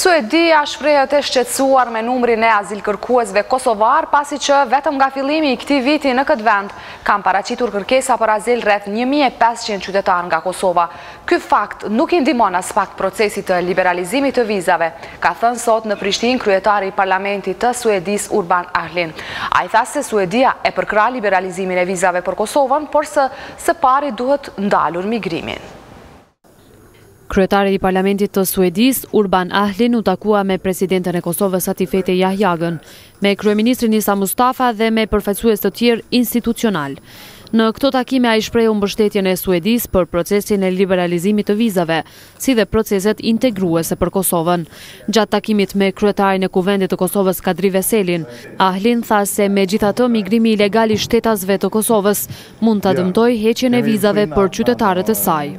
Suedia shprehet e shqetësuar me numrin e azilkërkuesve kosovarë, pasi që vetëm nga fillimi i këtij viti në këtë vend, kanë paraqitur kërkesa për azil rreth 1500 qytetarë nga Kosova. Ky fakt nuk i ndihmon aspak procesit të liberalizimit të vizave, ka thënë sot në Prishtinë kryetari i parlamentit të Suedisë Urban Ahlin. Ai tha se Suedia e përkrah liberalizimin e vizave për Kosovën, por së Së pari duhet ndalur migrimin. Kryetari i Parlamentit të Suedisë, Urban Ahlin u takua me Presidenten e Kosovës Atifete Jahjagën, me Kryeministrin Isa Mustafa dhe me përfaqësues të tjerë institucionalë. Në këto takime ai shprehu mbështetjen e Suedisë për procesin e liberalizimit të vizave, si dhe proceset integruese për Kosovën. Gjatë takimit me kryetarin e Kuvendit të Kosovës Kadri Veselin, Ahlin tha se megjithatë migrimi ilegal i shtetasve të Kosovës mund ta dëmtojë heqjen e vizave për qytetarët e saj.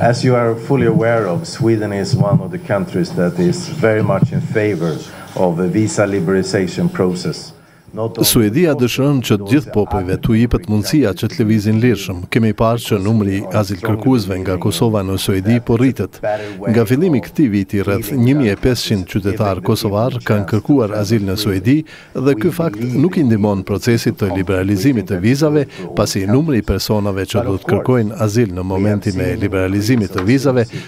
As you are fully aware of, Sweden is one of the countries that is very much in favor of a visa liberalization process. Suedia dëshiron që gjithë popujve t'u ipet mundësia që të lëvizin lirshëm. Kemi parë që numri i azilkërkuesve nga Kosova në Suedi po rritet. Nga fillimi i këtij viti rreth një mijë e pesëqind qytetarë kosovarë kanë kërkuar azil në Suedi dhe ky fakt nuk i ndihmon procesit të liberalizimit të vizave pasi numri i personave që do të kërkojnë azil në momentin e liberalizimit të vizave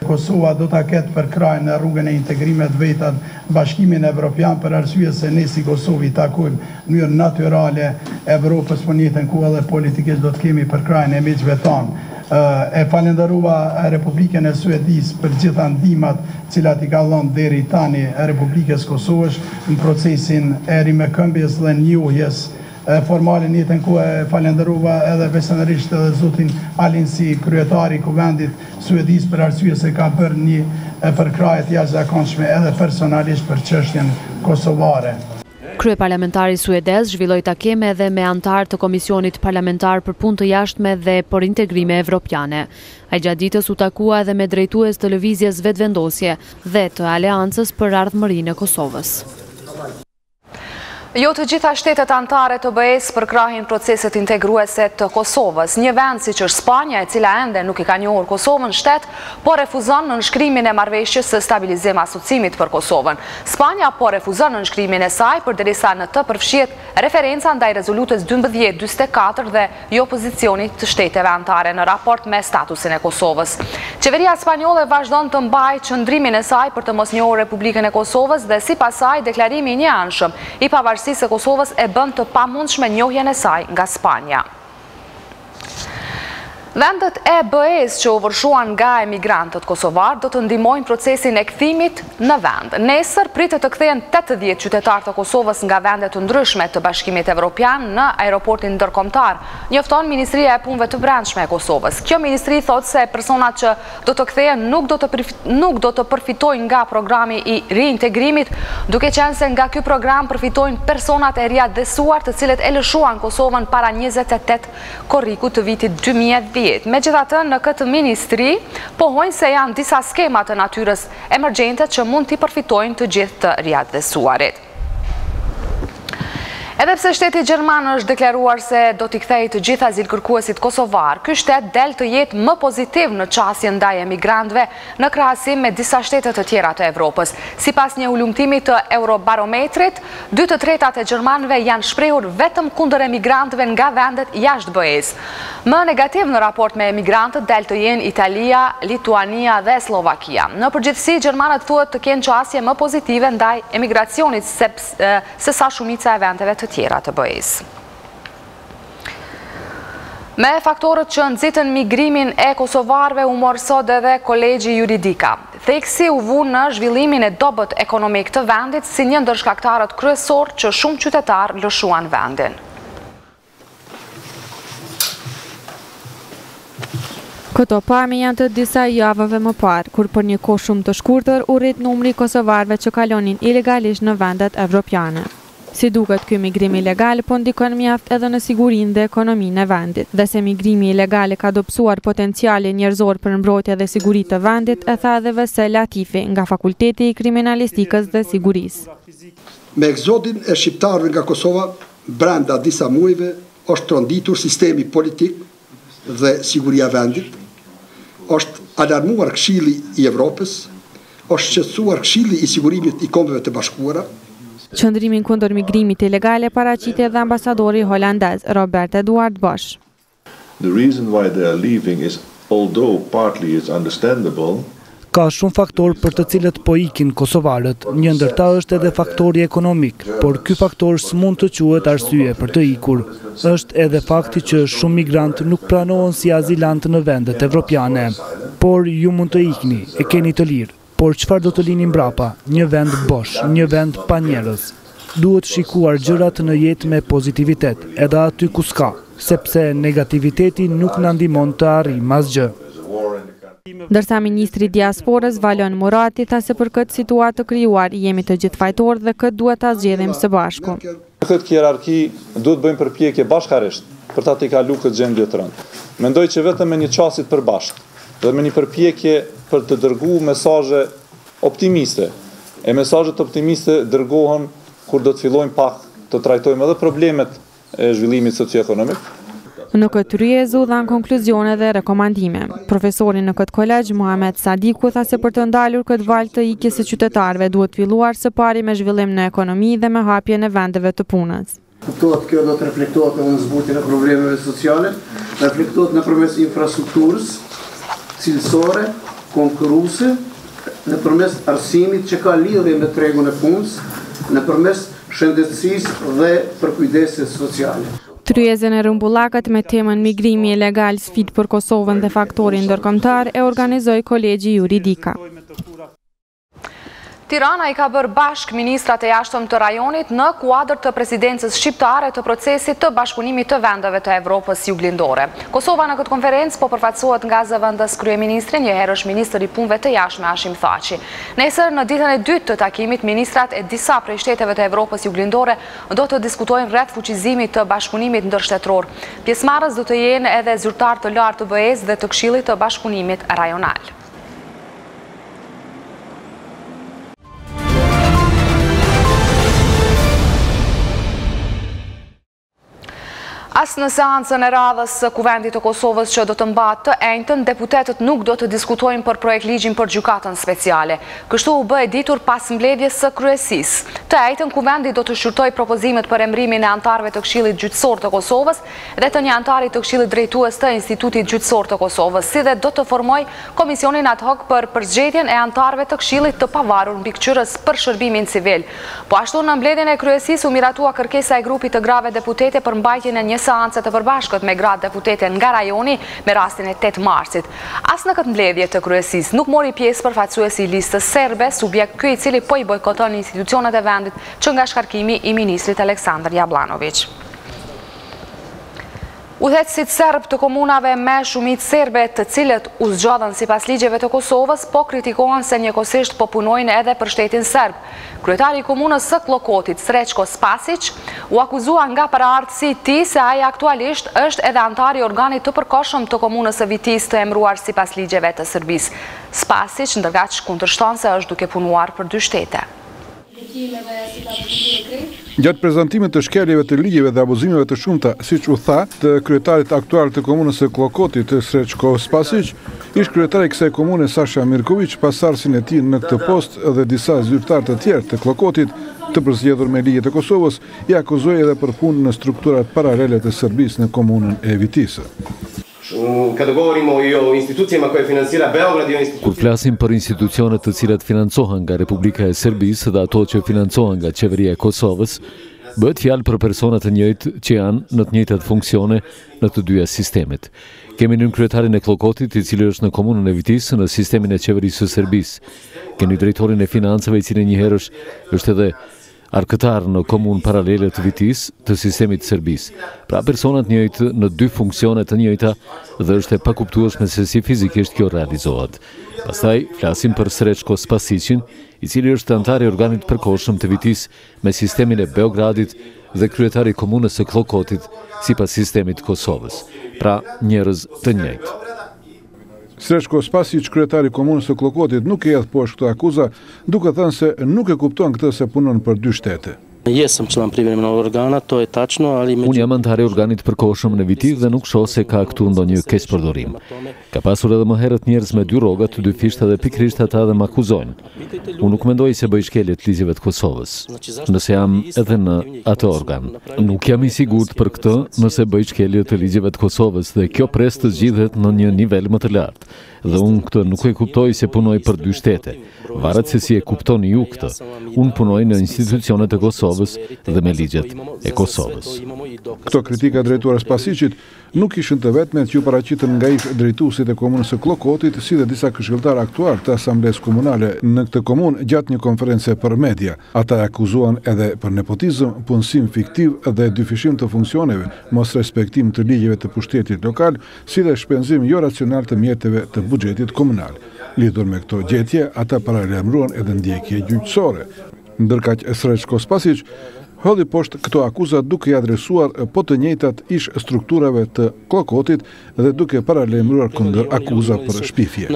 Kosova do ta ketë përkrahjen në rrugën e integrimeve të veta në Bashkimin Evropian për arsye se ne si Kosovë i takojmë në mënyrë natyrale Evropës po njëjtën kohë edhe politikisht do të kemi përkrahjen e miqve tanë. E falënderova Republikën e Suedisë për gjitha ndihmat cilat i ka dhënë deri tani Republikës Kosovës në procesin e rimëkëmbjes dhe njohjes formale njëjtën kohë e falënderova edhe veçanërisht edhe zotin Ahlin si kryetar i Kuvendit Suedisë për arsye se ka bërë një përkrahje të jashtëzakonshme edhe personalisht për çështjen kosovare. Kryeparlamentari suedez zhvilloi takime edhe me anëtarë të Komisionit Parlamentar për Punë të Jashtme dhe për Integrime Evropiane. Ai gjatë ditës u takua edhe me drejtues të Lëvizjes Vetëvendosje dhe të Aleancës për Ardhmërinë e Kosovës. Jo të gjitha shtetet anëtare të BE-së përkrahin proceset integruese të Kosovës. Një vend siç është Spanja, e cila ende nuk e ka njohur Kosovën shtet, po refuzon nënshkrimin e Marrëveshjes së Stabilizim-Asociimit për Kosovën. Spanja po refuzon nënshkrimin e saj, përderisa në të përfshihet referenca ndaj Rezolutës dymbëdhjetë, dyzet e katër dhe i pozicionit të shteteve anëtare në raport me statusin e Kosovës. Qeveria spanjolle vazhdon të mbajë qëndrimin e saj për të mos njohur Republikën e Kosovës dhe sipas saj deklarimi i njëanshëm i pavarësisë së Kosovës e bën të pamundshme njohjen e saj nga Spanja. Vendet e BE-së që u vërshuan nga emigrantët kosovarë do të ndihmojnë procesin e kthimit në vend. Nesër pritet të kthehen tetëdhjetë qytetarë të Kosovës nga vende të ndryshme të Bashkimit Evropian në aeroportin ndërkombëtar, njofton Ministria e Punëve të Brendshme e Kosovës. Kjo ministri thotë se personat që do të kthehen nuk do të përfitojnë nga programi i riintegrimit, duke qenë se nga ky program përfitojnë personat e riatdhesuar të cilët e lëshuan Kosovën para njëzet e tetë korrikut të vitit dy mijë e dhjetë. Megjithatë, në këtë ministri pohojnë se janë disa skema të natyrës emergjente që mund t'i përfitojnë të gjithë të riatdhesuarit. Edhe pse shteti gjerman është deklaruar se do t'i kthejë të gjithë azilkërkuesit kosovarë, ky shtet del të jetë më pozitiv në qasjen ndaj emigrantëve në krahasim me disa shtete të tjera të Evropës, sipas një hulumtimi të Eurobarometrit, Dy të tretat e gjermanëve janë shprehur vetëm kundër emigrantëve nga vendet jashtë BE-së. Më negativë në raport me emigrantët del të jenë Italia, Lituania dhe Sllovakia. Në përgjithësi, gjermanët thuhet të kenë qasje më pozitive ndaj emigracionit sesa shumica e vendeve të tjera të BE-së. Me faktorët që nxitën migrimin e kosovarëve u mor sot edhe Kolegji Juridika. Theksi u vu në zhvillimin e dobët ekonomik të vendit si një ndër shkaktarët kryesorë që shumë qytetarë lëshuan vendin. Këto pamje janë të disa javëve më parë, kur për një kohë shumë të shkurtër u rrit numri i kosovarëve që kalonin ilegalisht në vendet evropiane. Si duket ky migrim ilegal po ndikon mjaft edhe në sigurinë dhe ekonominë e vendit. Dhe se migrimi ilegal e ka dobësuar potencialin njerëzor për mbrojtje dhe siguri të vendit e tha edhe Vesel Latifi, nga Fakulteti i Kriminalistikës dhe Sigurisë. Me ekzodin e shqiptarëve nga Kosova brenda disa muajve është tronditur sistemi politik dhe siguria e vendit, është alarmuar Këshilli i Evropës, është shqetësuar Këshilli i Sigurimit i Kombeve të Bashkuara, Qëndrimin kundër migrimit ilegal e paraqiti edhe ambasadori holandez, Robert Eduard Bosch. The reason why they are leaving is although partly it's understandable, Ka shumë faktorë për të cilët po ikin kosovarët, një ndër ta është edhe faktori ekonomik, por ky faktor s'mund të quhet arsye për të ikur. Është edhe fakti që shumë migrantë nuk pranohen si azilantë në vendet evropiane. Por ju mund të ikni, e keni të lirë, por çfarë do të lini mbrapa, një vend bosh, një vend pa njerëz. Duhet shikuar gjërat në jetë me pozitivitet, edhe aty ku s'ka, sepse negativiteti nuk na ndihmon të arrijmë asgjë. Ndërsa ministri i Diasporës, Valon Murati, tha se për këtë situatë të krijuar, jemi të gjithë fajtorë dhe këtë duhet ta zgjidhim së bashku. Në këtë hierarki, duhet të bëjmë përpjekje bashkarisht për ta tejkalu këtë gjendje të rëndë. Mendoj që vetëm me një qasje të përbashkët dhe me një përpjekje për të dërgu mesazhe Optimiste, E mesazhet optimiste dërgohen kur do të fillojmë pak të trajtojmë edhe problemet e zhvillimit socio-ekonomik. Në këtë tryezë u dhanë konkluzione dhe rekomandime. Profesori në këtë kolegj, Muhamet Sadiku tha se për të ndalur këtë valë të ikjes së qytetarëve duhet filluar së pari me zhvillim në ekonomi dhe me hapjen e vendeve të punës. Kuptohet, kjo do të reflektohet edhe në zbutjen e problemeve sociale, reflektohet nëpërmes infrastrukturës cilësore, konkurruese, nëpërmes arsimit që ka lidhje me tregun e punës, nëpërmes shëndetësisë dhe përkujdesjes sociale. Tryezën e rrumbullakët me temën Migrimi ilegal, sfidë për Kosovën dhe faktorin ndërkombëtar e organizoi Kolegji Juridika. Tirana i ka bërë bashkë ministrat e jashtëm të rajonit në kuadër të presidencës shqiptare të procesit të bashkëpunimit të vendeve të Evropës juglindore. Kosova në këtë konferencë po përfaqësohet nga zëvendëskryeministri njëherësh ministër i punëve të jashtme Hashim Thaçi. Nesër në ditën e dytë të takimit, ministrat e disa prej shteteve të Evropës juglindore do të diskutojnë rreth fuqizimit të bashkëpunimit ndërshtetëror. Pjesëmarrës do të jenë edhe zyrtarë të lartë të BE-së dhe të këshillit të bashkëpunimit rajonal. As në seancën e radhës së Kuvendit të Kosovës që do të mbahet të enjten, deputetët nuk do të diskutojnë për projektligjin për gjykatën speciale. Kështu u bë e ditur pas mbledhjes së kryesisë. Të enjten, Kuvendi do të shqyrtojë propozimet për emërimin e anëtarëve të këshillit gjyqësor të Kosovës dhe të një anëtari të Këshillit Drejtues të Institutit Gjyqësor të Kosovës, si dhe do të formojë Komisionin ad hoc për përzgjedhjen e anëtarëve të Këshillit të Pavarur Mbikëqyrës për Shërbimin Civil. Po ashtu, në mbledhjen e Kryesisë u miratua kërkesa e grupit të grave deputete për mbajtjen e një seance të përbashkët me gratë deputete nga rajoni me rastin e tetë marsit. As në këtë mbledhje të Kryesisë nuk mori pjesë përfaqësuesi i Listës Serbe, subjekt ky i cili po i bojkoton institucionet e vendit që nga shkarkimi i ministrit Aleksandër Jabllanoviq. Udhëheqësit serbë të komunave me shumicë serbe, të cilët u zgjodhën sipas ligjeve të Kosovës, po kritikohen se njëkohësisht po punojnë edhe për shtetin serb. Kryetari i komunës së Kllokotit, Sreçko Spasiq, u akuzua nga paraardhësi i tij se ai aktualisht është edhe anëtar i organit të përkohshëm të komunës së Vitisë të emëruar sipas ligjeve të Serbisë. Spasiq ndërkaq kundërshton se është duke punuar për dy shtete. ndikimeve si ka përfituar krejt. Gjatë prezantimit të shkeljeve të ligjeve dhe abuzimeve të shumta, siç u tha, të kryetarit aktual të komunës së Kllokotit, Sreçko Spasiq, ish-kryetari i kësaj komune Sasha Mirkoviq, pasardhësin e tij në këtë post dhe disa zyrtarë të tjerë të Kllokotit, të përzgjedhur me ligjet e Kosovës, i akuzoi edhe për punë në strukturat paralele të Serbisë në komunën e Vitisë. Kur flasim për institucionet të cilat financohen nga Republika e Serbisë dhe ato që financohen nga Qeveria e Kosovës, bëhet fjalë për persona të njëjtë që janë në të njëjtat funksione në të dyja sistemet. Kemi nënkryetarin e Kllokotit, i cili është në komunën e Vitisë, në sistemin e Qeverisë së Serbisë. Kemi drejtorin e financave, i cili njëherësh është edhe arkëtar në komunë paralele të Vitisë, të sistemit të Serbisë. Pra persona të njëjtë në dy funksione të njëjta dhe është e pakuptueshme se si fizikisht kjo realizohet. Pastaj, flasim për Sreçko Spasiqin, i cili është anëtar i organit të përkohshëm të Vitisë me sistemin e Beogradit dhe kryetar i komunës së Kllokotit sipas sistemit të Kosovës. Pra, njerëz të njëjtë. Sreçko Spasiq, kryetar i Komunës së Kllokotit, nuk i hedh poshtë këto akuza, duke thënë se nuk e kupton këtë se punon për dy shtete. Unë jam anëtar i organit të përkohshëm në Viti dhe nuk shoh se ka këtu ndonjë keqpërdorim. Ka pasur edhe më herët njerëz me dy rroga të dyfishta dhe pikërisht ata dhe më akuzojnë. Unë nuk mendoj se bëj shkelje të ligjeve të Kosovës, nëse jam edhe në atë organ. Nuk jam i sigurt për këtë, nëse bëj shkelje të ligjeve të Kosovës dhe kjo pres të zgjidhet në një nivel më të lartë. Dhe unë këtë nuk e kuptoj se punoj për dy shtete. Varet se si e kuptoni ju këtë. Unë punoj në institucionet e Kosovës dhe me ligjet e Kosovës. Këto kritika drejtuar Spasiqit Nuk ishin të vetmet që iu paraqitën nga ish drejtuesit e Komunës së Kllokotit si dhe disa këshilltarë aktualë të Asamblesë Komunale në këtë komunë gjatë një konference për media. Ata e akuzuan edhe për nepotizëm, punësim fiktiv dhe dyfishim të funksioneve, mosrespektim të ligjeve të pushtetit lokal, si dhe shpenzim jo racional të mjeteve të buxhetit komunal. Lidhur me këto gjetje, ata paralajmëruan edhe ndjekje gjyqësore. Ndërkaq Sreçko Spasiq hodhi poshtë këto akuza duke i adresuar po të njëjtat ish strukturave të Kllokotit dhe duke paralajmëruar kundërakuza për shpifje.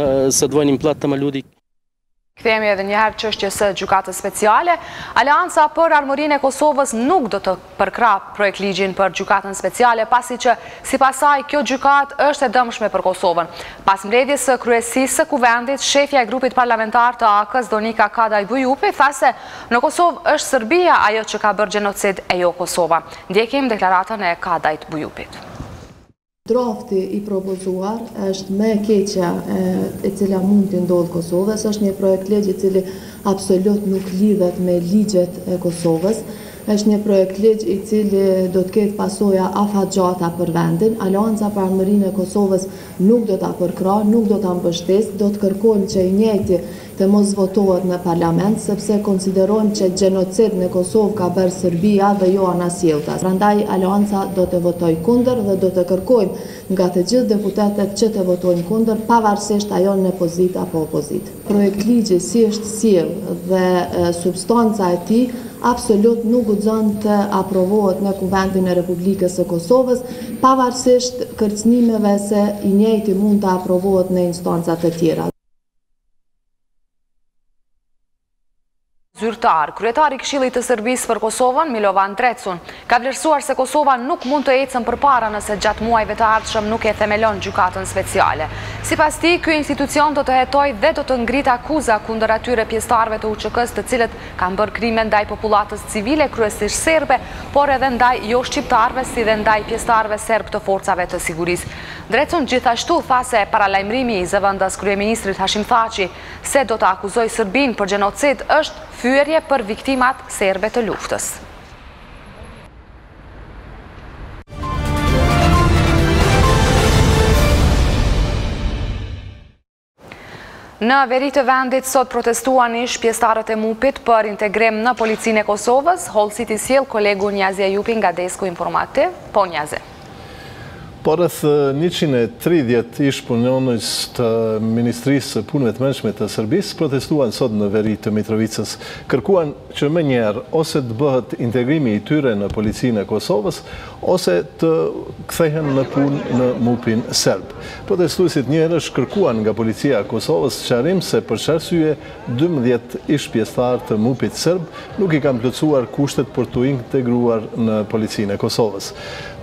Kthehemi edhe një herë çështjes së Gjykatës Speciale. Aleanca për Ardhmërinë e Kosovës nuk do të. përkrahë projektligjin për Gjykatën Speciale, pasi që, sipas saj, kjo gjykatë është e dëmshme për Kosovën. Pas mbledhjes së kryesisë së Kuvendit, shefja e grupit parlamentar të AAK-së, Donika Kadaj-Bujupi, tha se në Kosovë është Serbia ajo që ka bërë gjenocid e jo Kosova. Ndjekim deklaratën e Kadajt-Bujupit. Drafti i propozuar është më e keqja e cila mund t'i ndodhë Kosovës. Është një projektligj i cili absolut nuk lidhet me ligjet e Kosovës. Është një projektligj i cili do të ketë pasoja afatgjata për vendin. Aleanca për Ardhmërinë e Kosovës nuk do ta përkrahë, nuk do ta mbështesë. Do të kërkojmë që i njëjti të mos votohet në parlament sepse konsiderojmë që gjenocid në Kosovë ka bërë Sërbia dhe jo anasjelltas prandaj Aleanca do të votojë kundër dhe do të kërkojmë nga të gjithë deputetet që të votojnë kundër pavarësisht a janë në pozitë apo opozitë. Projektligji si është sjellë dhe substanca e tij absolut nuk guxon të aprovohet në Kuvendin e Republikës së Kosovës pavarësisht kërcënimeve se i njëjti mund të aprovohet në instanca të tjera. Zyrtar, Kryetari i Këshillit të Serbisë për Kosovën, Milovan Drecun, ka vlerësuar se Kosova nuk mund të ecën përpara nëse gjatë muajve të ardhshëm nuk e themelon Gjykatën Speciale. Sipas tij, ky institucion do të hetojë dhe do të ngritë akuza kundër atyre pjesëtarëve të UÇK-së të cilët kanë bërë krime ndaj popullatës civile kryesisht serbe, por edhe ndaj joshqiptarëve si dhe ndaj pjesëtarëve serbë të forcave të sigurisë. Drecun gjithashtu tha se paralajmërimi i zëvendës kryeministrit Hashim Thaçi se do ta akuzojë Serbinë për gjenocid është fyerje për viktimat serbe të luftës. Në veri të vendit sot protestuan ish pjestarët e mupit për integrim në policinë e Kosovës, hollësitë i sjell kolegia Nazmije Jupi nga desku informativ, po Nazmije. Po rreth 130 ish punonjës të Ministrisë së Punëve të Brendshme të Serbisë protestuan sot në veri të Mitrovicës. Kërkuan që menjëherë ose të bëhet integrimi i tyre në policinë e Kosovës, ose të kthehen në punë në MUP-in serb. Protestuesit njëherësh kërkuan nga Policia e Kosovës sqarim se për ç'arsye dymbëdhjetë ish-pjesëtarë të MUP-it serb nuk i kanë plotësuar kushtet për t'u integruar në Policinë e Kosovës.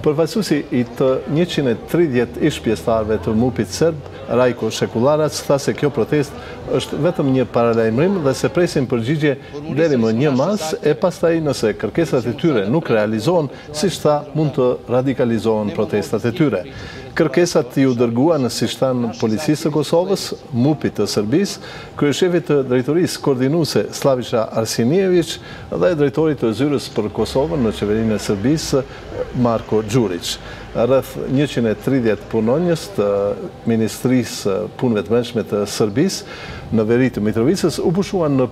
Përfaqësuesi i të njëqind e tridhjetë ish-pjesëtarëve të MUP-it serb, Rajko Shekullarac tha se kjo protestë është vetëm një paralajmërim dhe se presin përgjigje deri më një mars e pastaj nëse kërkesat e tyre nuk realizohen siç tha mund të radikalizohen protestat e tyre. Kërkesat iu dërguan siç thanë Policisë së Kosovës, MUP-it të Serbisë, kryeshefit të drejtorisë koordinuese Sllavisha Arsenijeviq dhe drejtorit të Zyrës për Kosovën në Qeverinë e Serbisë, Marko Gjuriq. Rreth njëqind e tridhjetë punonjës të Ministrisë së Punëve të Brendshme të Serbisë në veri të Mitrovicës u pushuan në.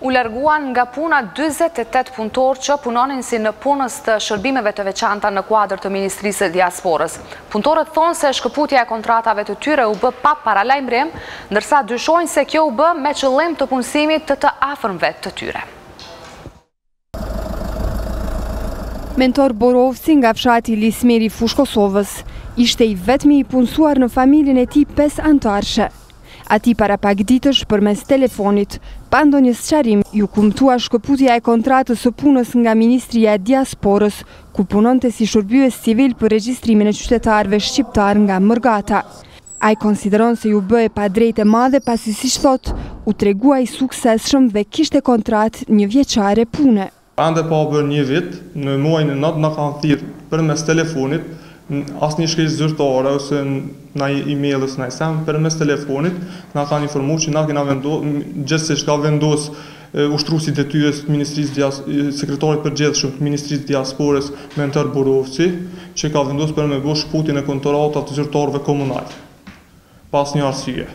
u larguan nga puna dyzet e tetë punëtorë që punonin si nëpunës të shërbimeve të veçanta në kuadër të Ministrisë së Diasporës. Punëtorët thonë se shkëputja e kontratave të tyre u bë pa paralajmërim, ndërsa dyshojnë se kjo u bë me qëllim të punësimit të të afërmve të tyre. Mentor Borovci nga fshati Lismir i Fushë Kosovës, ishte i vetmi i punësuar në familjen e tij pesanëtarëshe. Atij para pak ditësh përmes telefonit, pa ndonjë sqarim, iu kumtua shkëputja e kontratës së punës nga Ministria e Diasporës, ku punonte si shërbyes civil për regjistrimin e qytetarëve shqiptarë nga mërgata. Ai konsideron se iu bë e padrejtë e madhe pasi siç thotë, u tregua i suksesshëm dhe kishte kontratë njëvjeçare pune. Ende pa u bërë një vit, në muajin e nëntë na kanë thirrë përmes telefonit, asnjë shkresë zyrtare ose naj email ose naj sen, përmes telefonit na kanë informu që na kena vendos, gjithsesi ka vendos, ushtruesi i detyrës të Ministrisë Sekretarit Përgjithshëm të Ministrisë së Diasporës, Mentor Borovci, që ka vendos për me bo shkputjen e kontratave të zyrtarëve komunal, pa asnjë arsye.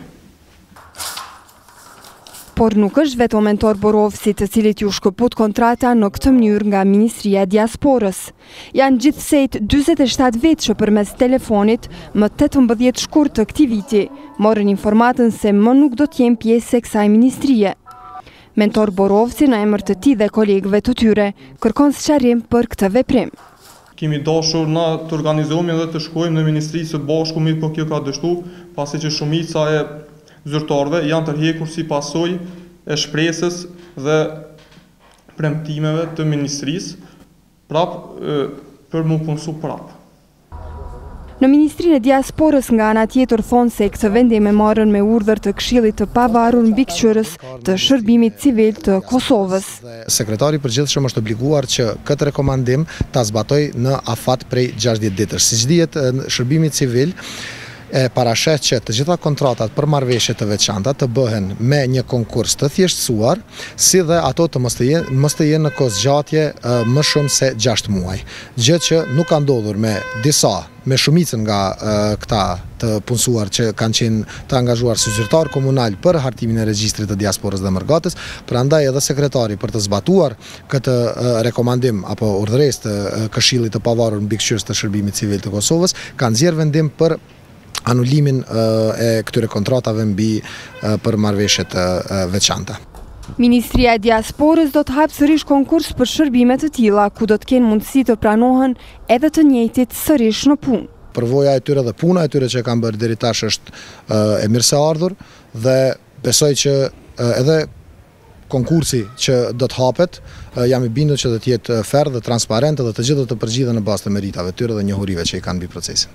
Por nuk është vetëm Mentor Borovci të cilit iu shkëput kontrata në këtë mënyrë nga Ministria e Diasporës. Janë gjithsej dyzet e shtatë vetë që përmes telefonit, më tetëmbëdhjetë shkurt të këtij viti, morën informatën se më nuk do të jenë pjesë e kësaj ministrie. Mentor Borovci në emër të tij dhe kolegëve të tyre, kërkon sqarim për këtë veprim. Kemi dashur na të organizohemi dhe të shkojmë në ministri së bashku mirëpo kjo ka dështu pasi që shumica e zyrtarëve janë tërhjekur si pasojë e shpresës dhe premtimeve të ministrisë, Prap për m'u punësu prap. Në Ministrinë e Diasporës nga ana tjetër thonë se këtë vendim e morën me urdhër të Këshillit të Pavarur Mbikëqyrës të Shërbimit Civil të Kosovës. Sekretari i Përgjithshëm është obliguar që këtë rekomandim ta zbatojë në afat prej gjashtëdhjetë ditësh. Siç dihet, Shërbimi Civil e parasheh që të gjitha kontratat për marrëveshje të veçanta të bëhen me një konkurs të thjeshtësuar, si dhe ato të mos të jenë në kohëzgjatje më shumë se gjashtë muaj, gjë që nuk ka ndodhur me disa, me shumicën nga këta të punësuar që kanë qenë të angazhuar si zyrtarë komunalë për hartimin e regjistrit të diasporës dhe mërgatës, prandaj edhe sekretari për të zbatuar këtë rekomandim apo urdhëresë të Këshillit të Pavarur Mbikëqyrës të Shërbimit Civil të Kosovës, ka nxjerrë vendim për anulimin e këtyre kontratave mbi për marrëveshje të veçanta. Ministria e Diasporës do të hapë sërish konkurs për shërbime të tilla, ku do të kenë mundësi të pranohen edhe të njëjtit sërish në punë. Përvoja e tyre dhe puna e tyre që e kanë bërë deri tash është e mirëseardhur dhe besoj që edhe Konkursi që do të hapet, jam i bindur që do të jetë fer dhe transparent dhe të gjithë do të përzgjidhen në bazë të meritave të tyre dhe njohurive që i kanë mbi procesin.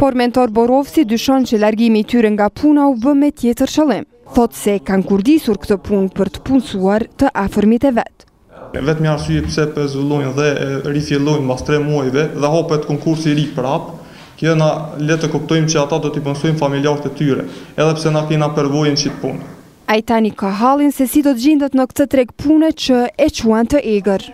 Por Mentor Borovci dyshon që largimi i tyre nga puna u bë me tjetër qëllim. Thotë se e kanë kurdisur këtë punë për të punësuar të afërmit e vet. E vetmja arsye pse pezullojnë dhe e rifillojnë mbas tre muajve dhe hapet konkursi i ri prapë, kjo na le të kuptojmë që ata do t'i punësojnë familjarët e tyre, edhe pse na kena pervojën qit punë. Ai tani ka hallin se si do të gjendet në këtë treg pune që e quan të egër.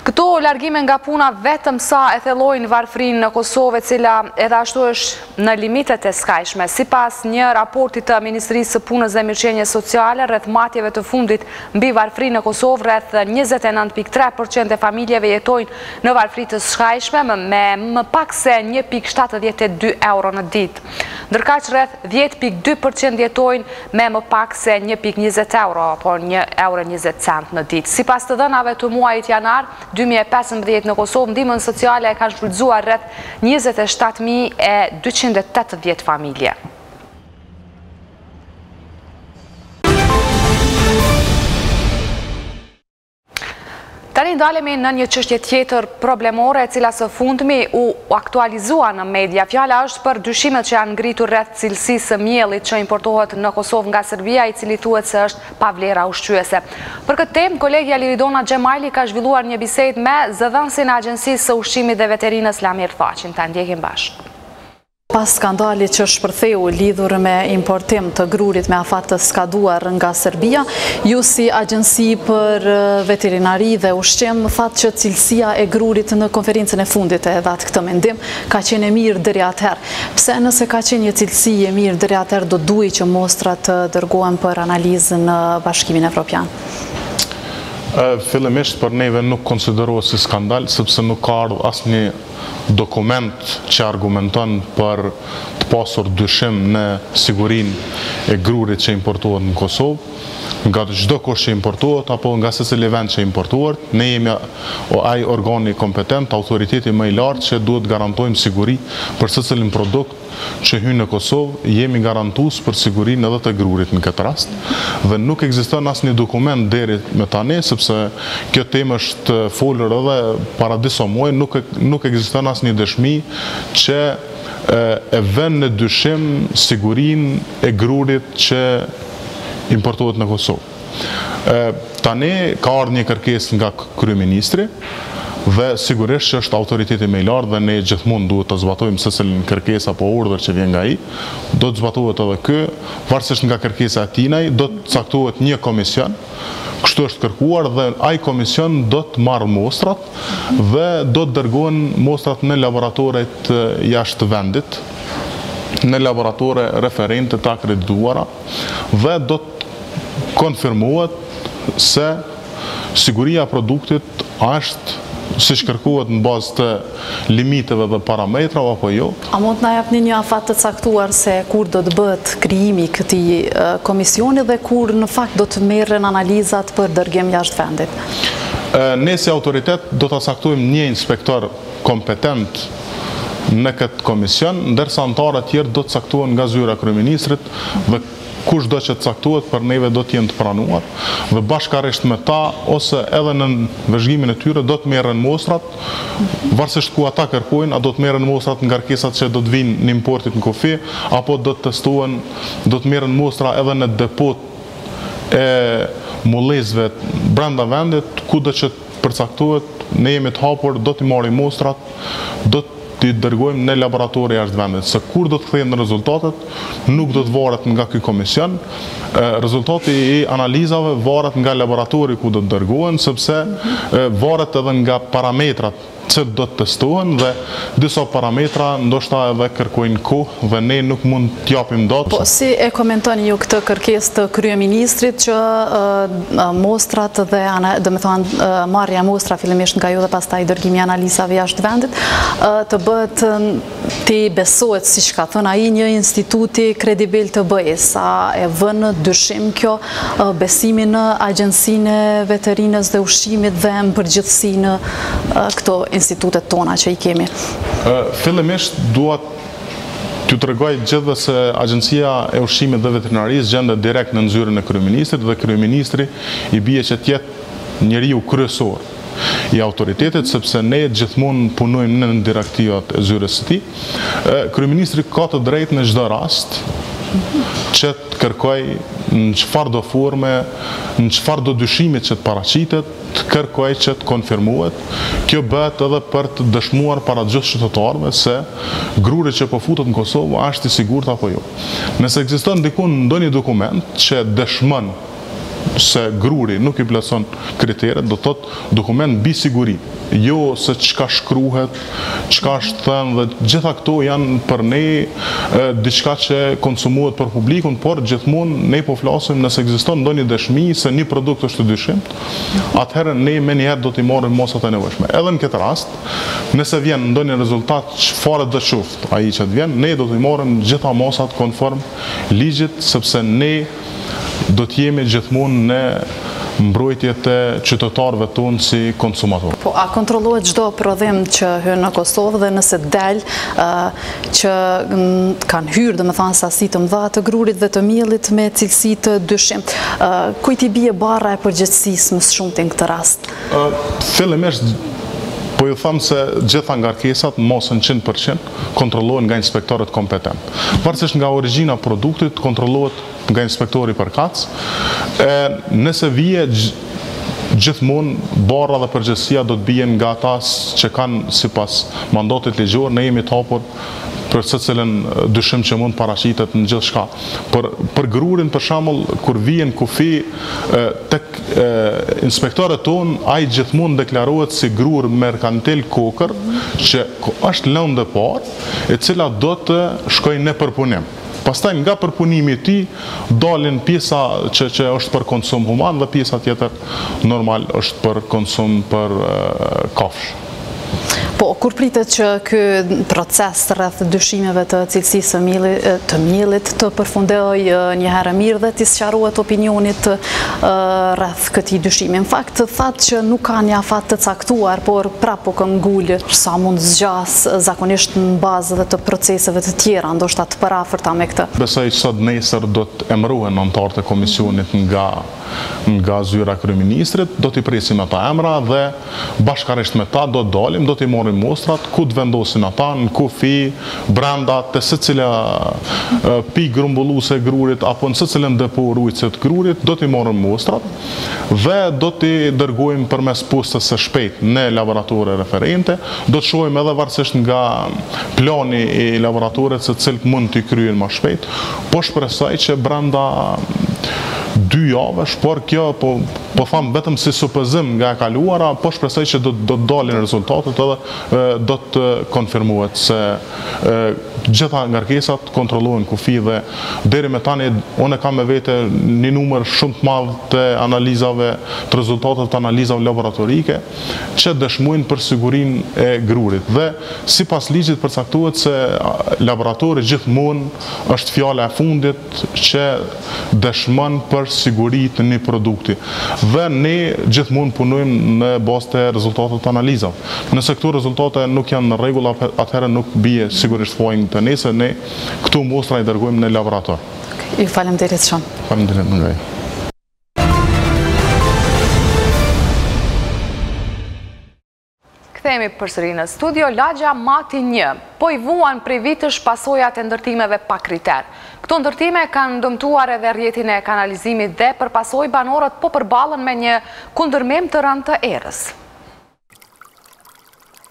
Këto largime nga puna vetëm sa e thellojnë varfrinë në Kosovë e cila edhe ashtu është në limitet e skajshme. Sipas një raporti të Ministrisë së Punës dhe Mirëqenies Sociale, rreth matjeve të fundit mbi varfrinë në Kosovë, rreth 29.3% e familjeve jetojnë në varfri të skajshme me më pak se 1.72 euro në ditë. Ndërkaq rreth 10.2% jetojnë me më pak se një pikë njëzet euro apo një euro e njëzet cent në ditë. Sipas të dhënave të muajit janar dy mijë e pesëmbëdhjetë në Kosovë ndihmën sociale e kanë shfrytëzuar rreth njëzet e shtatë mijë e dyqind e tetëdhjetë familje. Tani ndalemi në një çështje tjetër problemore e cila së fundmi u aktualizua në media. Fjala është për dyshimet që janë ngritur rreth cilësisë së miellit që importohet në Kosovë nga Serbia i cili thuhet se është pa vlera ushqyese. Për këtë temë, kolegja Liridona Xhemajli ka zhvilluar një bisedë me zëdhënësin e Agjensisë së Ushqimit dhe Veterinës Lamir Thaçin. Ta ndjekim bashkë. Pas skandalit që shpërtheu lidhur me importim të grurit me afat të skaduar nga Serbia, ju si agjensi për veterinari dhe ushqim, thatë që cilësia e grurit në konferencën e fundit e dhatë këtë mendim, ka qenë e mirë deri atëherë. Pse nëse ka qenë një cilësi e mirë deri atëherë, do duhej që mostrat të dërgohen për analizë në Bashkimin Evropian? Fillimisht për neve nuk konsiderohet si skandal, sepse nuk ka ardhë asnjë dokument që argumenton për të pasur dyshim në sigurinë e grurit që importohet në Kosovë, nga çdokush që importohet apo nga secili vend që importohet, ne jemi ai organi kompetent, autoriteti më i lartë që duhet të garantojmë siguri për secilin produkt, që hyn në Kosovë, jemi garantues për sigurinë edhe të grurit në këtë rast dhe nuk ekziston asnjë dokument deri me tani, sepse kjo temë është folur edhe para disa muaj, nuk nuk ekziston asnjë dëshmi që e vën në dyshim sigurinë e grurit që importohet në Kosovë. Tani ka ardhë një kërkesë nga kryeministri dhe sigurisht që është autoriteti më i lartë dhe ne gjithmonë duhet të zbatojmë secilën kërkesë apo urdhër që vjen nga ai. Do të zbatohet edhe ky, varësisht nga kërkesa e tinaj, do të caktohet një komision, kështu është kërkuar dhe ai komision do të marrë mostrat dhe do të dërgohen mostrat në laboratoret jashtë vendit, në laboratore referente të akredituara. dhe do të konfirmohet se siguria e produktit është siç kërkohet në bazë të limiteve dhe parametrave apo jo. A mund të na japni një afat të caktuar se kur do të bëhet krijimi i këtij komisioni dhe kur në fakt do të merren analizat për dërgim jashtë vendit? Ne si autoritet do ta caktojmë një inspektor kompetent në këtë komision, ndërsa anëtarët tjerë do të caktohen nga Zyra e Kryeministrit dhe kushdo që të caktohet për neve do të jenë të pranuar dhe bashkërisht me ta ose edhe nën vëzhgimin e tyre do të merren mostrat varësisht ku ata kërkojnë a do të merren mostrat nga ngarkesat që do të vijnë në importet në kufi apo do të testohen do të merren mostra edhe në depot e mullinjve brenda vendit kudo që përcaktohet, ne jemi të hapur, do t'i marrim mostrat, do t'i dërgojmë në laboratorë jashtë vendit. Se kur do të kthehen rezultatet, nuk do të varet nga ky komision. Rezultati i analizave varet nga laboratori ku do të dërgohen, sepse varet edhe nga parametrat që do të testohen dhe disa parametra ndoshta edhe kërkojnë kohë dhe ne nuk mund të japim dot. Po si e komentoni ju këtë kërkesë të kryeministrit që mostrat dhe domethënë marrja e mostra fillimisht nga ju dhe pastaj dërgimi i analizave jashtë vendit të bëhet t'i besohet, siç ka thënë ai, një instituti kredibil të BE-së. A e vë në dyshim kjo besimin në Agjencinë e Veterinës dhe Ushqimit dhe në përgjithësi në këto institutet tona që i kemi? Fillimisht dua t'ju tregoj gjithëve se Agjencia e Ushqimit dhe Veterinarisë gjendet direkt nën zyrën e kryeministrit dhe kryeministri i bie që të jetë njeriu kryesor. i autoritetit, sepse ne gjithmonë punojmë nën direktivat e zyrës së tij. Kryeministri ka të drejtë në çdo rast që të kërkojë në çfarëdo forme, në çfarëdo dyshimi që të paraqitet, të kërkojë që të konfirmohet. Kjo bëhet edhe për të dëshmuar para gjithë qytetarëve se gruri që po futet në Kosovë a është i sigurt apo jo. Nëse ekziston dikun ndonjë dokument që dëshmon, se gruri nuk i plotëson kriteret, do të thotë dokument mbi siguri, jo se çka shkruhet, çka është thënë dhe gjitha këto janë për ne diçka që konsumohet për publikun, por gjithmonë ne po flasim nëse ekziston ndonjë dëshmi se një produkt është i dyshimtë, atëherë ne menjëherë do t'i marrim masat e nevojshme. Edhe në këtë rast, nëse vjen ndonjë rezultat çfarëdo qoftë ai që të vjen, ne do t'i marrim gjitha masat konform ligjit sepse ne, do të jemi gjithmonë në mbrojtje të qytetarëve tonë si konsumatorë. Po a kontrollohet çdo prodhim që hyn në Kosovë dhe nëse del që kanë hyrë, domethënë sasi të mëdha të grurit dhe të miellit me cilësi të dyshimtë, kujt i bie barra e përgjegjësisë më së shumti në këtë rast? Fillimisht po ju them se gjitha ngarkesat, mos njëqind për qind, kontrollohen nga inspektorët kompetent. Varësisht nga origjina e produktit kontrollohet nga inspektori përkatës e nëse vjen gjithmonë barra dhe përgjegjësia do të bien nga ata që kanë sipas mandatit ligjor, ne jemi të hapur për secilin dyshim që mund të paraqitet në gjithçka. Por për grurin për shembull kur vjen kufi, Tek inspektorët tonë, ai gjithmonë deklarohet si grurë merkantil kokërr, që është lëndë e parë, e cila do të shkojë në përpunim. Pastaj nga përpunimi i tij dalin pjesa që që është për konsum human dhe pjesa tjetër normal është për konsum për kafshë. Po, kur pritet që ky proces rreth dyshimeve të cilësisë të miellit të përfundojë një herë mirë dhe t'i sqarohet opinionit rreth këtij dyshimi. Në fakt, thatë që nuk ka një afat të caktuar, por prap po këmbëngul sa mund zgjasë, zakonisht në bazë dhe të proceseve të tjera, ndoshta të përafërta me këtë. Besoj sot nesër do të emërohen anëtarët e komisionit nga nga zyra e kryeministrit, do t'i presim ata emra dhe. Bashkërisht me ta do të dalim, do t'i marrim mostrat, ku të vendosin ata, në kufi, brenda, te secila pikë grumbulluese e grurit apo në secilën depo ruajtëse të grurit, do t'i marrim mostrat dhe do t'i dërgojmë përmes postës së shpejtë në laboratore referente, do të shohim edhe varësisht nga plani i laboratoreve se cilët mund t'i kryejnë më shpejt, po shpresoj që brenda dy javësh, por kjo Po them vetëm si supozim nga e kaluara, po shpresoj që do të dalin rezultatet edhe do të konfirmohet se gjitha ngarkesat kontrollohen kufi dhe deri me tani unë kam me vete një numër shumë të madh të analizave, të rezultateve të analizave laboratorike që dëshmojnë për sigurinë e grurit dhe sipas ligjit përcaktohet se laboratori gjithmonë është fjala e fundit që dëshmon për siguri të një produkti. Dhe ne gjithmonë punojmë në bazë të rezultateve të analizave. Nëse këto rezultate nuk janë në rregull, atëherë nuk bie sigurisht faji te ne se ne këto mostra i dërgojmë në laborator. Okej, ju faleminderit shumë. Faleminderit dhe nga ju. Kthehemi përsëri në studio, lagja Mati 1, po i vuan prej vitësh pasojat e ndërtimeve pa kriter. Këto ndërtime kanë dëmtuar edhe rrjetin e kanalizimit dhe për pasojë banorët po përballën me një kundërmim të rëndë të erës.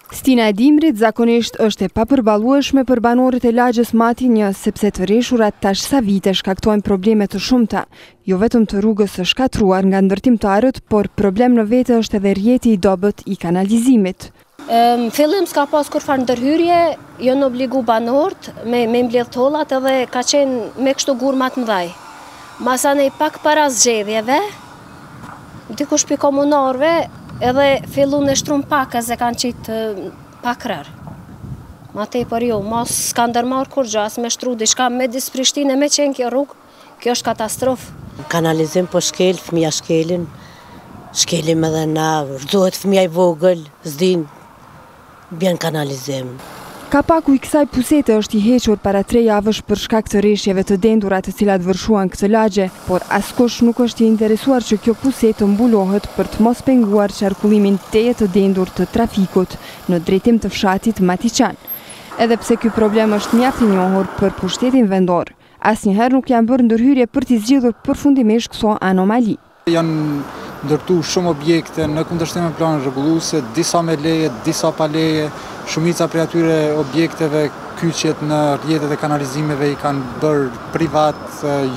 Stina e dimrit zakonisht është e papërballueshme për banorët e lagjes Mati 1, sepse të reshurat tash sa vite shkaktojnë probleme të shumta, Jo vetëm të rrugës së shkatërruar nga ndërtimtarët, por problem në vete është edhe rrjeti i dobët i kanalizimit. Në fillim s'ka pas kurrfarë ndërhyrje, janë obligu banorët me mbledh tullat edhe ka qenë me kështu gurë ma të mdhaj. Masanej pak para zgjedhjeve, dikush prej komunarëve edhe filluan me shtru pakëz e kanë qitë pak rërë. Ma tepër jo, mos s'ka ndërmarë kurgjo, as me shtru dishka me dit se Prishtinë e me qenë kjo rrugë, Kjo është katastrofë. Kanalizim po shkel, fëmija shkelin, shkelim edhe na, rrëzohet fëmija i vogël, s'din, bjen kanalizim. Kapaku i kësaj pusete është i hequr para tre javësh për shkak të reshjeve të dendura të cilat vërshuan këtë lagje, por askush nuk është i interesuar që kjo pusetë të mbulohet për të mos penguar qarkullimin tejet të dendur të trafikut në drejtim të fshatit Matiçan, edhe pse ky problem është mjaft i njohur për pushtetin vendor. Asnjëherë nuk janë bërë ndërhyrje për t'i zgjidhur përfundimisht këso anomali. Janë ndërtu shumë objekte në kundërshtim me planet rregulluese, disa me leje, disa pa leje, shumica prej atyre objekteve kyçjet në rrjetet e kanalizimeve i kanë bërë privat,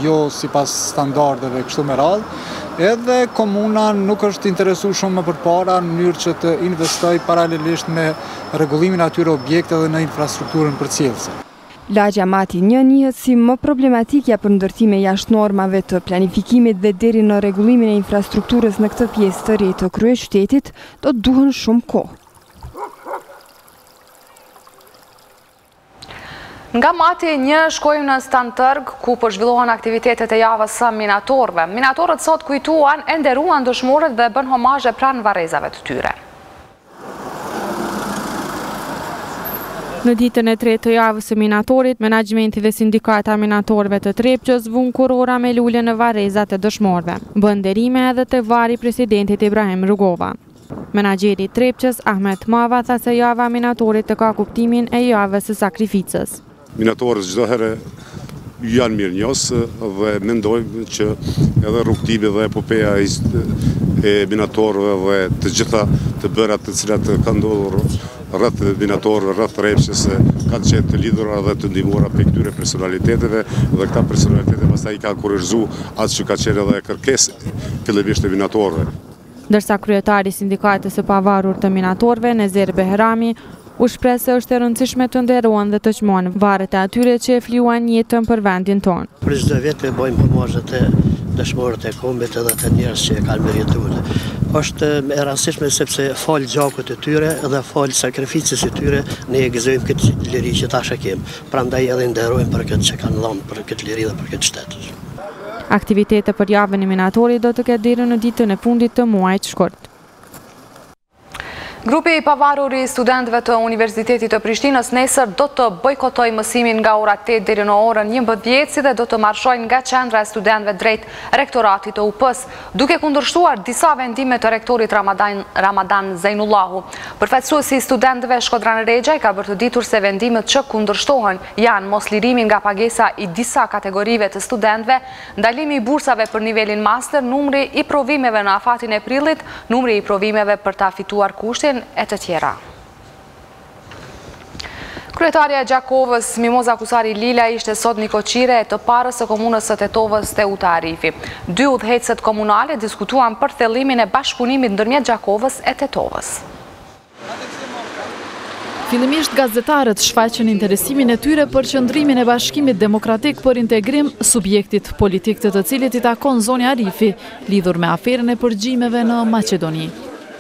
jo sipas standardeve, kështu me radhë. Edhe komuna nuk është interesu shumë më përpara në mënyrë që të investojë paralelisht me rregullimin e atyre objekteve edhe në infrastrukturën përcjellëse. Lagja Mati një njihet si më problematikja për ndërtime jashtë normave të planifikimit dhe deri në rregullimin e infrastrukturës në këtë pjesë të re të kryeqytetit, do të duhen shumë kohë. Nga Mati një shkojmë në Stantërg, ku po zhvillohen aktivitetet e javës së minatorëve. Minatorët sot kujtuan e nderuan dëshmorët dhe bënë homazhe pranë varrezave të tyre. Në ditën e tretë të javës së minatorit, menaxhmenti dhe Sindikata e Minatorëve të Trepçës vunë kurora me lule në varrezat e dëshmorëve. Bënë nderime edhe te varri i presidentit Ibrahim Rugova. Menaxheri i Trepçës, Ahmet Tmava tha se java e minatorit e ka kuptimin e javës së sakrificës. Minatorët çdo herë janë mirënjohës dhe mendojmë që edhe rrugëtimi dhe epopeja e minatorëve dhe të gjitha të bërat të cilat kanë ndodhur rreth minatorëve, rreth Trepçës, kanë qenë të lidhura dhe të ndihmuara prej këtyre personaliteteve dhe këta personalitete pastaj kanë kurorëzu atë që ka qenë edhe kërkesë fillimisht e minatorëve. Ndërsa kryetari i Sindikatës së Pavarur të Minatorëve, Nezer Behrami, u shpreh se është e rëndësishme të nderohen dhe të çmohen varret e atyre që e flijuan jetën për vendin tonë. Për çdo vit bajmë homazhe te dëshmorët e kombit edhe te njerëz që e kanë meritu. Është e rëndësishme sepse falë gjakut të tyre dhe falë sakrificës së tyre ne e gëzojmë këtë liri që tash e kemi. Prandaj edhe i nderojmë për këtë që kanë dhënë për këtë liri dhe për këtë shtet. Aktivitete për javën e minatorit do të ketë deri në ditën e fundit të muajit shkurt. Grupi i pavarur i studentëve të Universitetit të Prishtinës nesër do të bojkotojë mësimin nga ora 8 deri në orën 11 si dhe do të marshojnë nga qendra e studentëve drejt rektoratit të UP-së. Duke kundërshtuar disa vendime të rektorit Ramadan Zejnullahu, përfaqësuesi i studentëve Shkodran Rexhaj ka bërë të ditur se vendimet që kundërshtohen janë moslirimi nga pagesa i disa kategorive të studentëve, ndalimi i bursave për nivelin master, numri i provimeve në afatin e prillit, numri i provimeve për ta fituar kushtin e të tjera. Kryetarja e Gjakovës, Mimoza Kusari Lila, ishte sot nikoqire e të parës së komunës së Tetovës Teuta Arifi. Dy udhëheqëset komunale diskutuan për thellimin e bashkëpunimit ndërmjet Gjakovës e Tetovës. Fillimisht gazetarët shfaqën interesimin e tyre për qëndrimin e Bashkimit Demokratik për Integrim, subjektit politik të të cilit i takon zonja Arifi, lidhur me aferën e përgjimeve në Maqedoni.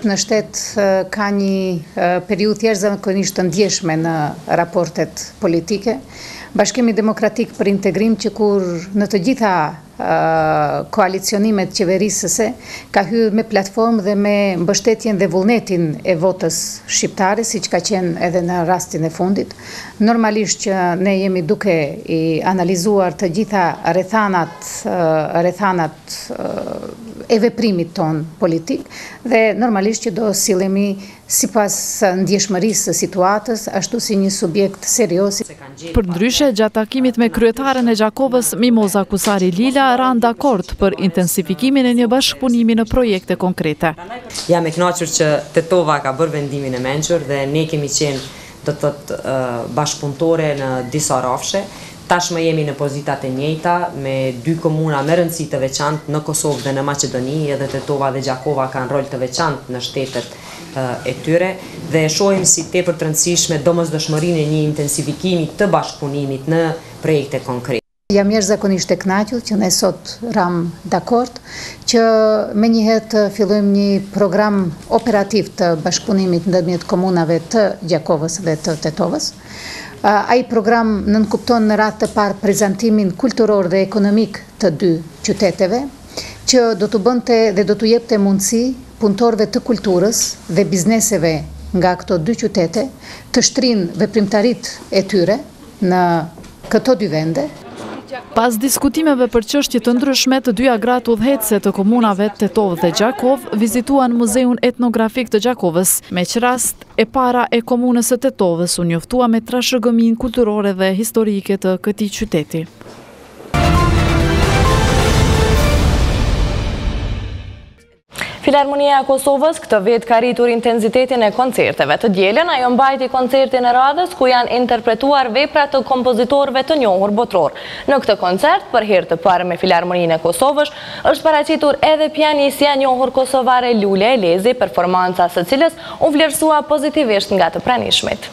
Në shtet ka një periudhë jashtëzakonisht të ndjeshme në raportet politike. Bashkimi Demokratik për Integrim që kur në të gjitha koalicionimet qeverisëse ka hyrë me platformë dhe me mbështetjen dhe vullnetin e votës shqiptare, siç ka qenë edhe në rastin e fundit. Normalisht që ne jemi duke i analizuar të gjitha rrethanat, rrethanat e veprimit tonë politik dhe normalisht që do sillemi sipas ndjeshmërisë së situatës ashtu si një subjekt serioz. Përndryshe, gjatë takimit me kryetaren e Gjakovës, Mimoza Kusari Lila ranë dakord për intensifikimin e një bashkëpunimi në projekte konkrete. Jam e kënaqur që Tetova ka bërë vendimin e mençur dhe ne kemi qenë, do të thotë, bashkëpunëtore në disa rrafshe. Tashmë jemi në pozitat e njëjta, me dy komuna me rëndësi të veçantë në Kosovë dhe në Maqedoni, edhe Tetova dhe Gjakova kanë rol të veçantë në shtetet e tyre, dhe e shohim si tepër të rëndësishme domosdoshmërinë e një intensifikimi të bashkëpunimit në projekte konkrete. Jam jashtëzakonisht e kënaqur që ne sot ramë dakord që menjëherë të fillojmë një program operativ të bashkëpunimit ndërmjet komunave të Gjakovës dhe të Tetovës, Ai program nënkupton në radhë të parë prezantimin kulturor dhe ekonomik të dy qyteteve, që do t'u bënte dhe do t'u jepte mundësi punëtorëve të kulturës dhe bizneseve nga këto dy qytete të shtrijnë veprimtaritë e tyre në këto dy vende. Pas diskutimeve për çështje të ndryshme, të dyja gratë udhëheqëse të komunave Tetovë dhe Gjakovë vizituan Muzeun Etnografik të Gjakovës, me ç'rast, E para e Komunës së Tetovës u njoftua me trashëgiminë kulturore dhe historike të këtij qyteti. Filarmonia e Kosovës këtë vit ka rritur intensitetin e koncerteve. Të dielën ajo mbajti koncertin e radhës ku janë interpretuar vepra të kompozitorëve të njohur botërorë. Në këtë koncert, për herë të parë me Filarmoninë e Kosovës, është paraqitur edhe pianistja e njohur kosovare Lule Elezi, performanca e së cilës U vlerësua pozitivisht nga të pranishmit.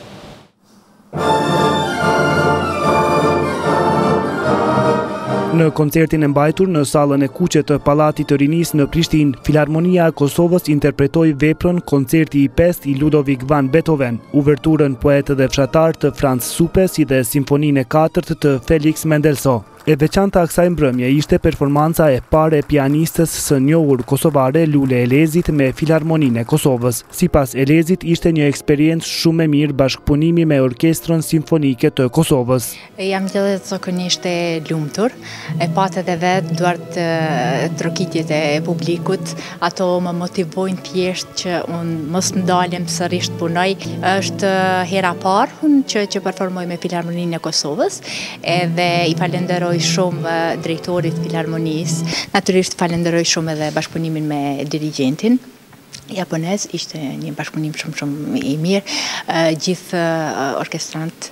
Në koncertin e mbajtur në Sallën e Kuqe të Pallatit të Rinisë në Prishtinë, Filharmonia e Kosovës interpretoi veprën Koncerti i Pestë i Ludovic van Beethoven, uverturën Poet dhe Fshatar të Franz Supe si dhe Simfoninë e Katërt të Felix Mendelssohn. E veçanta e kësaj mbrëmje ishte performanca e parë e pianistes së njohur kosovare Lule Elezit me Filharmoninë e Kosovës. Sipas Elezit ishte një eksperiencë shumë e mirë bashkëpunimi me Orkestrën Simfonike të Kosovës. Jam jashtëzakonisht e lumtur, e patë edhe vetë duartrokitjet e publikut, Ato më motivojnë thjesht që unë mos ndalem sërish të punoj. Është hera e parë unë që, që performoj me Filarmoninë e Kosovës edhe i falenderoj shumë drejtorit të Filarmonisë. Natyrisht falenderoj shumë edhe bashkëpunimin me dirigjentin japonez, ishte një bashkëpunim shumë shumë i mirë. Gjithë orkestrantët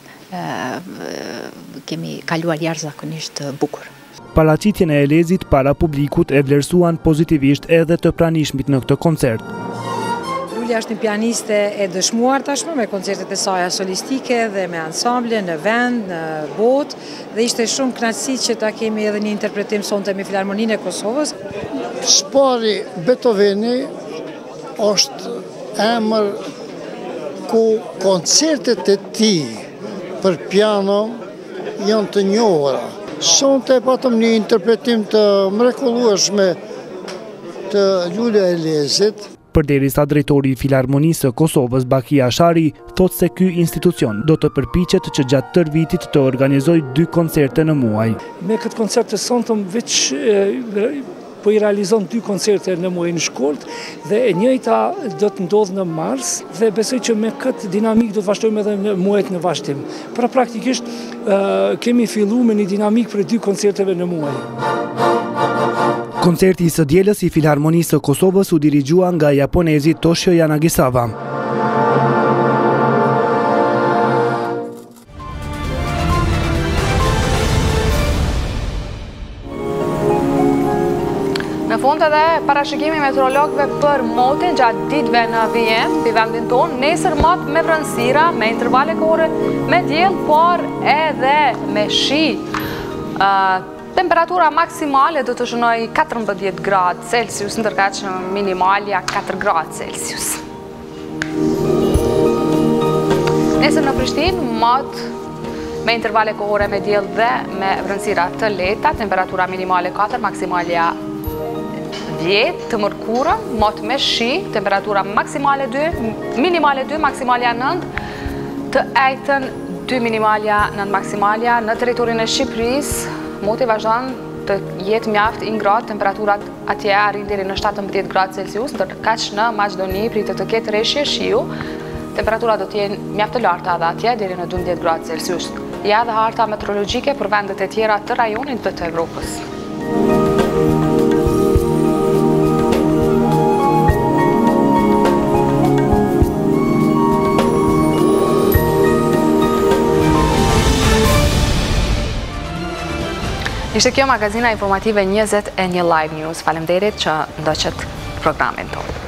kemi kaluar jashtëzakonisht bukur. Paraqitjen e Elezit para publikut e vlerësuan pozitivisht edhe të pranishmit në këtë koncert. Lulja është një pianiste e dëshmuar tashmë me koncertet e saja solistike dhe me ansamble në vend, në botë, dhe ishte shumë knaqësi që ta kemi edhe një interpretim sonte me Filarmoninë e Kosovës. Së pari Beethoveni është emër ku koncertet e tij për piano janë të njohura. Sonte e patëm një interpretim të mrekullueshëm të Lule Elezit. Përderisa drejtori i Filarmonisë së Kosovës, Baki Jashari, thotë se ky institucion do të përpiqet që gjatë tërë vitit të organizojë dy koncerte në muaj. Me këtë koncert të sontëm po i realizon dy koncerte në muajin shkurt dhe e njëjta do të ndodhë edhe në mars dhe besoj që me këtë dinamikë do të vazhdojmë edhe në muajt në vazhdim. Pra praktikisht kemi fillu me një dinamikë prej dy koncerteve në muaj. Koncerti i së dielës i Filharmonisë së Kosovës u dirigjua nga japonezi Toshio Yanagisawa. Në fund edhe parashikimi i meteorologëve për motin gjatë ditëve në vijim, për vendin tonë, nesër mot me vranësira, me intervale kohore me diell, por edhe me shi. Temperatura maksimale do të shënojë 14 gradë Celsius, ndërkaq minimalja 4 gradë Celsius. Nesër në Prishtinë, mot me intervale kohore me diell dhe me vranësira të lehta, temperatura minimale 4, maksimalja 10, të mërkurën, mot me shi, temperatura maksimale 2, minimale 2, maksimalja 9, të enjten 2 minimalja 9 maksimalja, në territorin e Shqipërisë, moti vazhdon të jetë mjaft i ngrohtë, temperaturat Atje arrijnë deri në shtatëmbëdhjetë gradë Celsius, ndërkaq në Maqedoni pritet të ketë reshje shiu. Temperaturat do të jenë mjaft të larta edhe atje, deri në dymbëdhjetë gradë Celsius. Ja edhe harta meteorologjike për vendet e tjera të rajonit dhe të Evropës. Ishte kjo magazina informative 21 Live News. Faleminderit që ndoqët programin tonë.